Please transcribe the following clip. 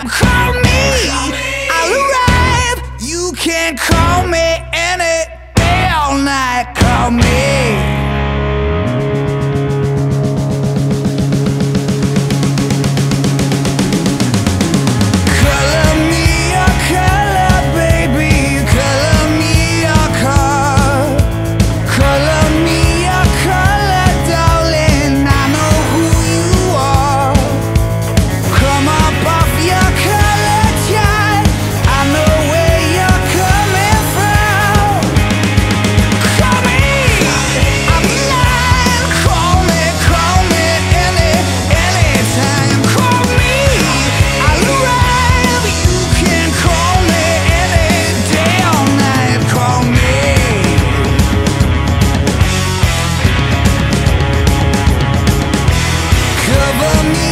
I'm crying. me.